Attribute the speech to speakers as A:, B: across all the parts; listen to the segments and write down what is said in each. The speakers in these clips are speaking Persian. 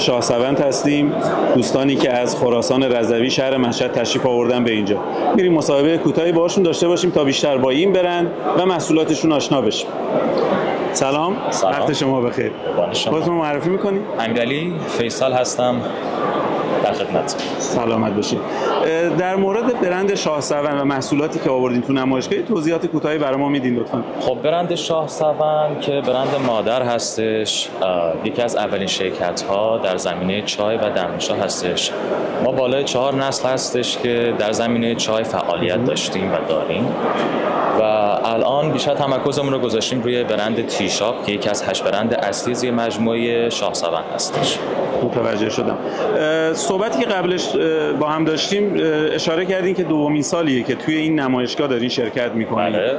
A: شاهسوند هستیم. دوستانی که از خراسان رضوی شهر مشهد تشریف آوردن به اینجا. میریم مصاحبه کوتاهی باهاشون داشته باشیم تا بیشتر با این برن و محصولاتشون آشنا بشیم. سلام.
B: سلام.
A: وقت شما بخیر. خودتون معرفی می‌کنی؟
B: امیرعلی فیصل هستم. در خدمت.
A: سلامت باشید. در مورد برند شاهسوند و محصولاتی که آوردین تو نمایشگاه توضیحات کوتاهی برای ما میدین لطفا.
B: خب برند شاه سوند که برند مادر هستش یکی از اولین شرکت ها در زمینه چای و دمنوشا هستش. ما بالای چهار نسل هستش که در زمینه چای فعالیت داشتیم و داریم. و الان بیشتر تمرکزمون رو گذاشتیم روی برند تیشاپ که یکی از هشت برند اصلی زیر مجموعه شاه سوند هستش.
A: متوجه شدم. صحبتی که قبلش با هم داشتیم اشاره کردین که دومین سالیه که توی این نمایشگاه دارین شرکت می‌کنین.
B: بله.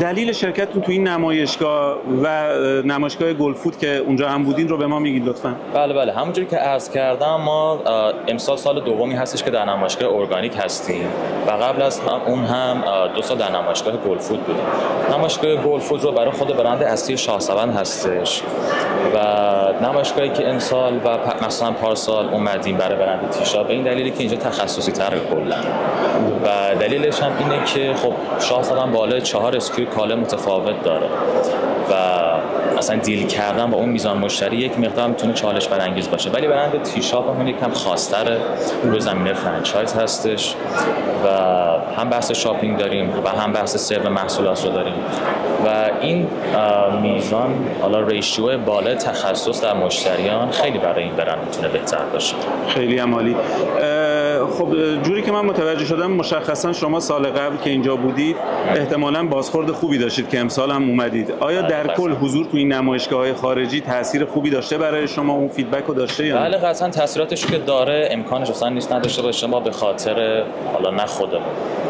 A: دلیل شرکتتون توی این نمایشگاه و اه، نمایشگاه گلفود که اونجا هم بودین رو به ما میگید لطفا.
B: بله بله. همونجوری که عرض کردم ما امسال سال دومی هستش که در نمایشگاه ارگانیک هستیم و قبل از هم اون هم دو سال در نمایشگاه گلفود بودیم. نمایشگاه گلفود رو برای خود برند اصلی شاهسوند هستش و نمایشگاهی که امسال و مثلا پارسال اومدیم برای برند تیشا به این دلیلی که اینجا تخصصی تر کلا. دلیلش هم اینه که خب شاهسوند بالای چهار SKU کالا متفاوت داره و اصلا deal کردن با اون میزان مشتری یک مقدار می‌تونه چالش برانگیز باشه. ولی برند تیشاپ هم یکم خاصتره روی زمینه franchise هستش و هم بحث shopping داریم و هم بحث سرو محصولات رو داریم. و این میزان حالا ratio بالا تخصص در مشتریان خیلی برای این برند می‌تونه بهتر باشه.
A: خیلی هم عالی. خب جوری که من متوجه شدم مشخصا شما سال قبل که اینجا بودید احتمالا بازخورد خوبی داشتید که امسال هم اومدید. آیا در
B: بله.
A: کل حضور تو این نمایشگاه های خارجی تاثیر خوبی داشته برای شما؟ اون feedback رو داشته یا؟
B: بله قطعا تاثیراتش که داره امکانش اصلا نیست نداشته باشه. ما به خاطر حالا نه خودمون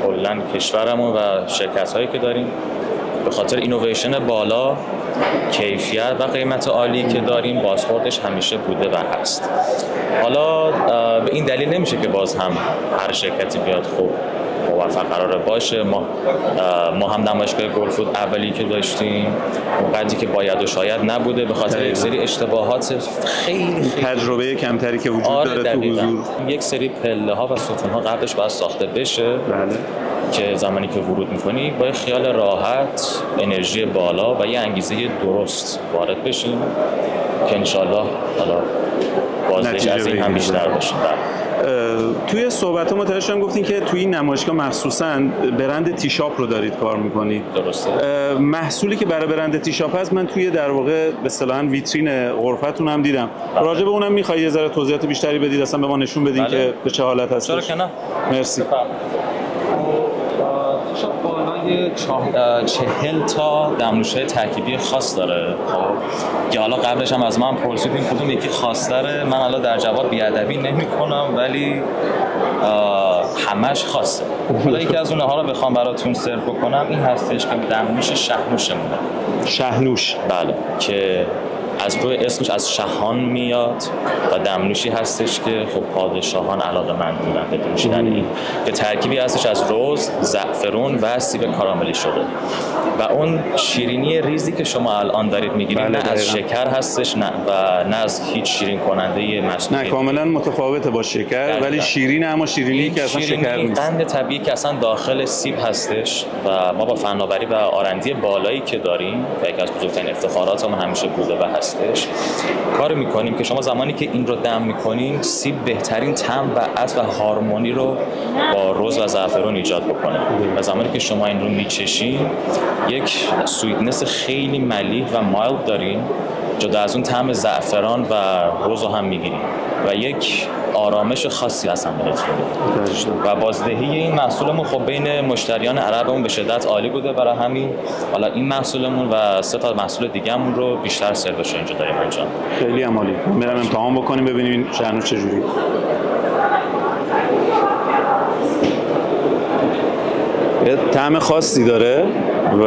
B: کلا کشورمون و شرکت هایی که داریم به خاطر اینویشن بالا کیفیت و قیمت عالی که داریم بازخوردش همیشه بوده و هست. حالا به این دلیل نمیشه که باز هم هر شرکتی بیاد خوب موفق قراره باشه. ما ما هم نمایشگاه گلفود اولی که داشتیم. اونقدری که باید و شاید نبوده. به خاطر یک سری اشتباهات خیلی خیلی.
A: تجربه کمتری که وجود
B: آره
A: داره تو
B: دقیقاً.
A: حضور.
B: یک سری پله ها و ستون ها قبلش باید ساخته بشه.
A: بله.
B: که زمانی که ورود می‌کنی با یه خیال راحت انرژی بالا و یه انگیزه درست وارد بشیم که انشالله حالا بازدهش
A: نتیجه
B: از این هم. بیشتر باشه.
A: توی صحبت متوجه شدم گفتین که توی این نمایشگاه مخصوصا برند تیشاپ رو دارید کار می‌کنید
B: درسته.
A: محصولی که برای برند تیشاپ هست من توی در واقع به اصطلاح ویترین غرفتون هم دیدم.
B: بله.
A: راجع به اونم می‌خوای یه ذره توضیحات بیشتری بدید اصلا به ما نشون بدین
B: بله.
A: که به چه حالت هست
B: چرا که نه.
A: مرسی.
B: شب چاه- چهل تا دمنوشه ترکیبی خاص داره. خب که حالا قبلش هم از من پرسیدین کدوم یکی خاص داره من حالا در جواب بیادبی نمی کنم ولی همش خاصه. حالا یکی از اونها رو بخوام براتون سرو بکنم این هستش که دمنوش شهنوشمونه.
A: شهنوش.
B: بله که از روی اسمش از شهان میاد و دمنوشی هستش که خب پادشاهان علاقه من بودن به نوشیدن این. که ترکیبی هستش از روز، زعفرون و سیب کاراملی شده. و اون شیرینی ریزی که شما الان دارید می‌گیرید
A: بله،
B: نه از. شکر هستش نه و نه از هیچ شیرین کننده
A: نه
B: مصنوعی
A: کاملا متفاوته با شکر. ولی شیرین اما شیرینی که اصلا شکر نیست.
B: قند طبیعی که اصلا داخل سیب هستش و ما با فناوری و R&D بالایی که داریم و یکی از بزرگترین افتخارات ما همیشه بوده و هستش. کار می‌کنیم که شما زمانی که این رو دم می‌کنین سیب بهترین طعم و عطر و هارمونی رو با رز و زعفرون ایجاد بکنه. و زمانی که شما این رو میچشین یک sweetness خیلی ملیح و mild دارین. جدا از اون طعم زعفران و روز رو هم می‌گیریم. و یک آرامش خاصی
A: متوجه شدم.
B: و بازدهی این محصولمون خب بین مشتریان عربمون به شدت عالی بوده برای همین. حالا این محصولمون و سه تا محصول دیگه‌مون رو بیشتر سروش اینجا داریم انجام.
A: خیلی هم عالی میرم امتحان بکنیم ببینیم شهنوش چجوری. یه طعم خاصی داره و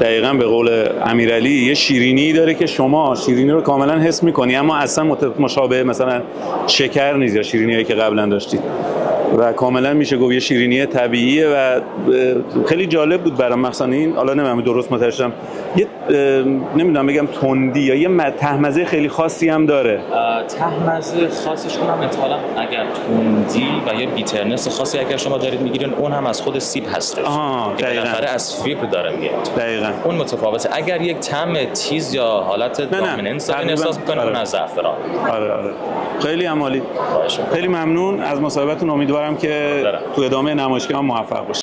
A: دقیقا به قول امیرعلی یه شیرینی داره که شما شیرینی رو کاملا حس می‌کنی اما اصلا مشابه مثلا شکر نیست یا شیرینی هایی که قبلا داشتید. و کاملا میشه گفت یه شیرینی طبیعیه و خیلی جالب بود برام مثلا این. حالا نمی‌دونم درست متوجهم. یه نمی‌دونم بگم تندی یا یه تهمزه خیلی خاصی هم داره.
B: تهمزه خاصش هم احتمالاً اگر تندی و یه بیترنس خاصی اگر شما دارید می‌گیرین اون هم از خود سیب هستش.
A: آها دقیقاً.
B: از فیبر داره میاد.
A: دقیقاً.
B: اون متفاوته. اگر یک طعم تیز یا حالت دامیننس دارین احساس می‌کنه اون از زعفران
A: آره آره. خیلی عمالی. خیلی ممنون از مصاحبتتون امیدوارم که تو ادامه نمایشگاه موفق باشید